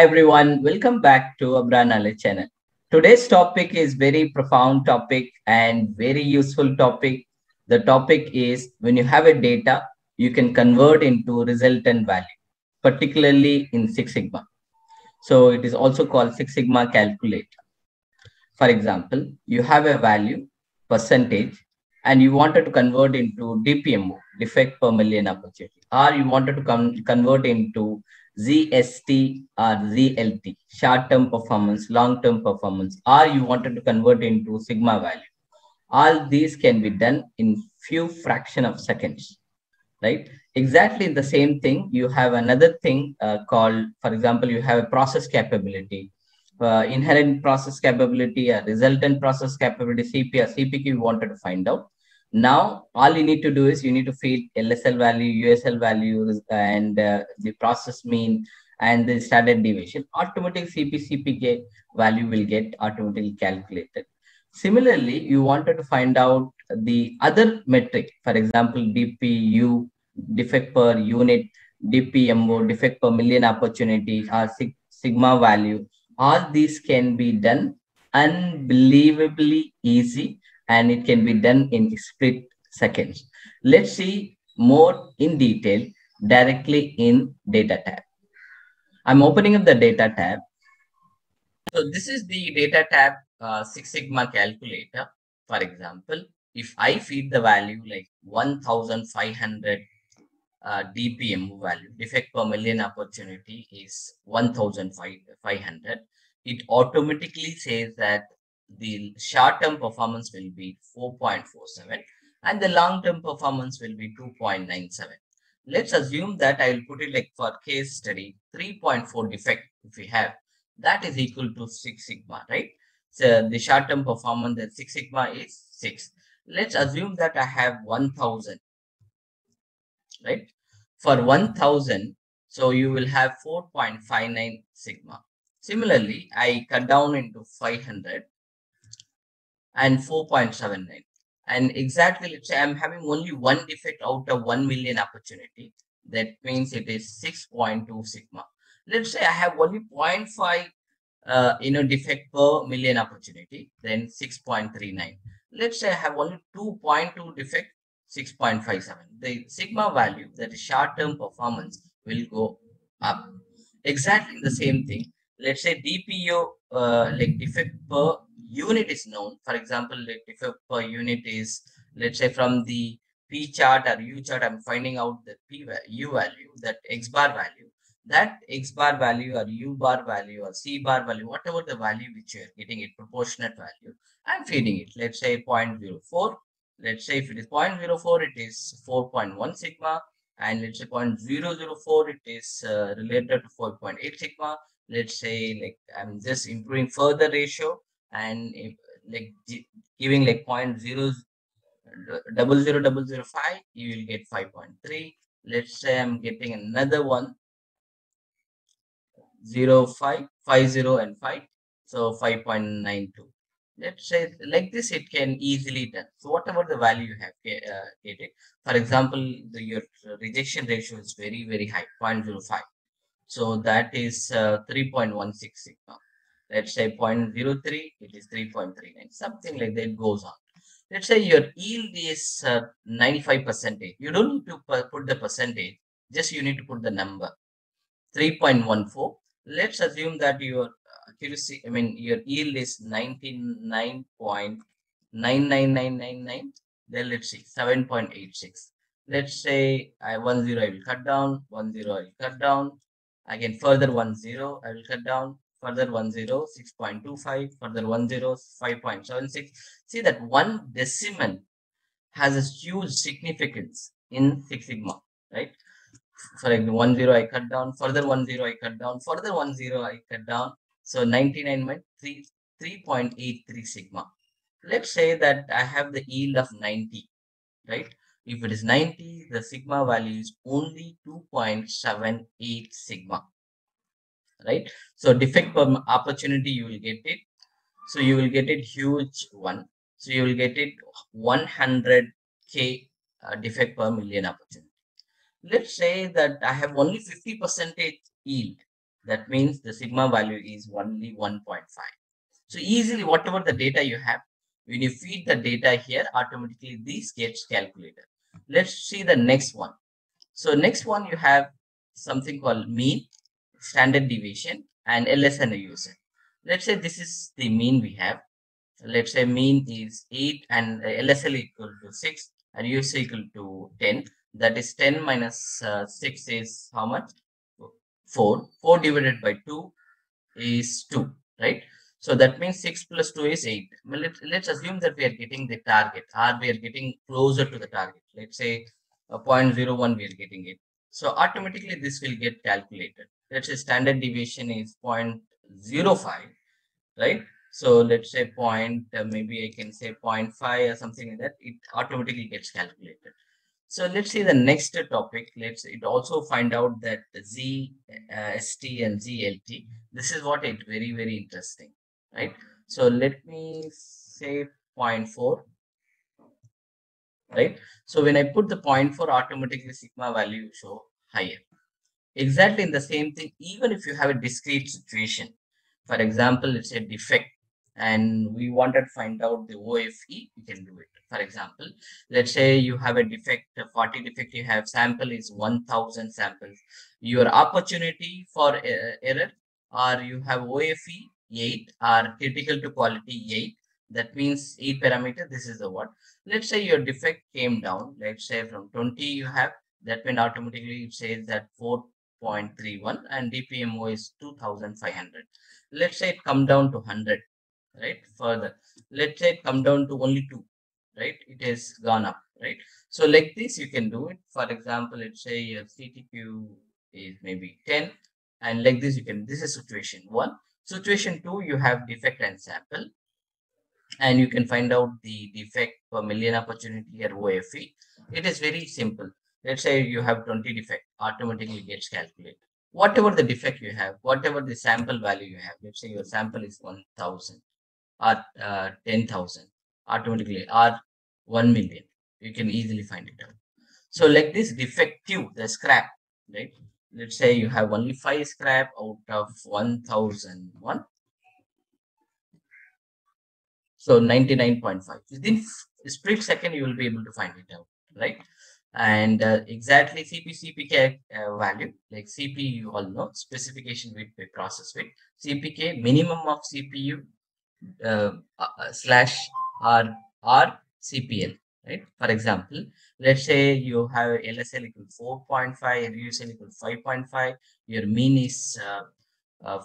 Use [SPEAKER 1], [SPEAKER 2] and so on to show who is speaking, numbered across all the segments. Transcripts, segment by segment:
[SPEAKER 1] everyone, welcome back to Abrar Knowledge channel. Today's topic is very profound topic and very useful topic. The topic is when you have a data, you can convert into resultant value, particularly in Six Sigma. So it is also called Six Sigma calculator. For example, you have a value percentage and you wanted to convert into DPMO, defect per million opportunity, or you wanted to convert into ZST or ZLT, short-term performance, long-term performance, or you wanted to convert into sigma value. All these can be done in few fraction of seconds, right? Exactly the same thing. You have another thing uh, called, for example, you have a process capability, uh, inherent process capability, a resultant process capability, CP CPK you wanted to find out. Now, all you need to do is you need to feed LSL value, USL values, and uh, the process mean and the standard deviation. Automatic CP, CPK value will get automatically calculated. Similarly, you wanted to find out the other metric, for example, DPU, defect per unit, DPMO, defect per million opportunity, or sigma value. All these can be done unbelievably easy and it can be done in split seconds. Let's see more in detail directly in DATAtab. I'm opening up the DATAtab. So this is the DATAtab uh, Six Sigma calculator. For example, if I feed the value like 1500 uh, DPM value, defect per million opportunity is 1500, it automatically says that the short-term performance will be 4.47 and the long-term performance will be 2.97. Let's assume that I will put it like for case study 3.4 defect if we have that is equal to 6 sigma, right? So the short-term performance that 6 sigma is 6. Let's assume that I have 1000, right? For 1000, so you will have 4.59 sigma. Similarly, I cut down into 500 and 4.79 and exactly let's say i'm having only one defect out of 1 million opportunity. That means it is 6.2 sigma let's say i have only 0.5 uh, you know defect per million opportunity then 6.39 let's say i have only 2.2 defect 6.57 the sigma value that is short term performance will go up. Exactly the same thing. Let's say dpo uh, like defect per unit is known, for example, if a per unit is, let's say from the P chart or U chart, I'm finding out the P U value, that X bar value, that X bar value or U bar value or C bar value, whatever the value which you're getting it, proportionate value, I'm feeding it. Let's say 0.04. Let's say if it is 0.04, it is 4.1 sigma. And let's say 0.004, it is uh, related to 4.8 sigma. Let's say like I'm just improving further ratio and if, like giving like point zero double zero double zero five, you will get 5.3. Let's say I'm getting another one zero five five zero and 5 so 5.92 let's say like this it can easily done. So whatever the value you have uh, get for example the, your rejection ratio is very very high 0.05 so that is uh, 3.16 sigma let's say 0.03 it is 3.39 something like that goes on. Let's say your yield is uh, 95 percentage. You don't need to put the percentage just you need to put the number. 3.14 let's assume that your accuracy i mean your yield is 99.99999 then let's see 7.86 let's say i 1 0 i will cut down 1 0 i will cut down. Again further 1 0 i will cut down further 106.25, further 105.76. see that one decimal has a huge significance in six sigma right? For example 1 0 i cut down further 1 0 i cut down further 1 0 i cut down. So 99.3 3.83 sigma. Let's say that i have the yield of 90 right? If it is 90 the sigma value is only 2.78 sigma right so defect per opportunity you will get it so you will get it huge one so you will get it 100k uh, defect per million opportunity let's say that i have only 50 percentage yield That means the sigma value is only 1.5. So easily, whatever the data you have, when you feed the data here, automatically this gets calculated. Let's see the next one. So next one, you have something called mean, standard deviation, and LSL user. Let's say this is the mean we have. Let's say mean is 8 and LSL equal to 6 and US equal to 10. That is 10 minus, uh, 6 is how much? 4. 4 divided by 2 is 2, right? So that means 6 plus 2 is 8. Well, let, let's assume that we are getting the target or we are getting closer to the target. Let's say a 0.01 we are getting it. So automatically this will get calculated. Let's say standard deviation is 0.05, right? So let's say point, uh, maybe I can say 0.5 or something like that. It automatically gets calculated. So let's see the next topic. Let's it also find out that Z, uh, ST and ZLT. This is what it very, very interesting, right? So let me say 0.4, right? So when I put the 0.4, automatically sigma value show higher. Exactly in the same thing, even if you have a discrete situation, for example, it's a defect and we wanted to find out the OFE, you can do it. For example, let's say you have a defect, a 40 defect, you have sample is 1000 samples. Your opportunity for uh, error or you have OFE 8 are critical to quality 8. That means 8 parameter, this is the what. Let's say your defect came down, let's say from 20 you have, that means automatically it says that 4.31 and DPMO is 2500. Let's say it come down to 100 right further let's say it come down to only two right it has gone up right so like this you can do it for example let's say your ctq is maybe 10 and like this you can this is situation one situation two you have defect and sample and you can find out the defect per million opportunity or OFE. It is very simple. Let's say you have 20 defect, automatically gets calculated. Whatever the defect you have, whatever the sample value you have, let's say your sample is 1000 or uh, 10,000 automatically or 1 million. You can easily find it out. So like this defective, the scrap, right? Let's say you have only 5 scrap out of 1001. So 99.5. Within split second, you will be able to find it out, right? And uh, exactly CP, CPK uh, value, like CP, you all know, specification with process with CPK, minimum of CPU uh, uh, slash R R CPL, right? For example, let's say you have LSL equal 4.5 and USL equal 5.5. Your mean is uh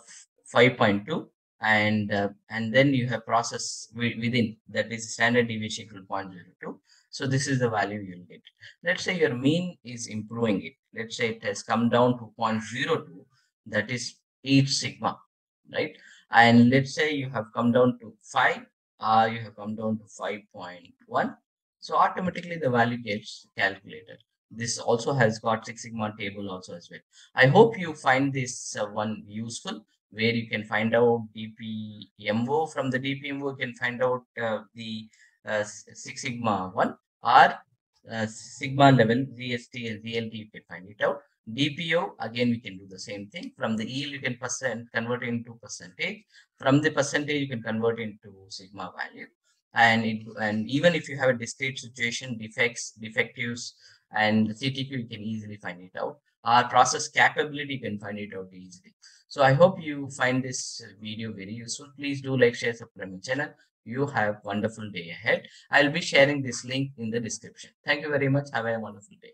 [SPEAKER 1] 5.2 and uh, and then you have process within that is standard deviation equal 0.02 so this is the value you'll get. Let's say your mean is improving it. Let's say it has come down to 0.02 that is 8 sigma right? And let's say you have come down to 5 uh, you have come down to 5.1 so automatically the value gets calculated. This also has got six sigma table also as well. I hope you find this uh, one useful where you can find out dpmo from the dpmo you can find out uh, the uh, six sigma one or uh, sigma level zst and zlt you can find it out DPO, again, we can do the same thing. From the yield, you can percent convert into percentage. From the percentage, you can convert into sigma value. And it, and even if you have a discrete situation, defects, defectives, and CTQ, you can easily find it out. Our process capability, you can find it out easily. So I hope you find this video very useful. Please do like, share, subscribe my channel. You have wonderful day ahead. I'll be sharing this link in the description. Thank you very much. Have a wonderful day.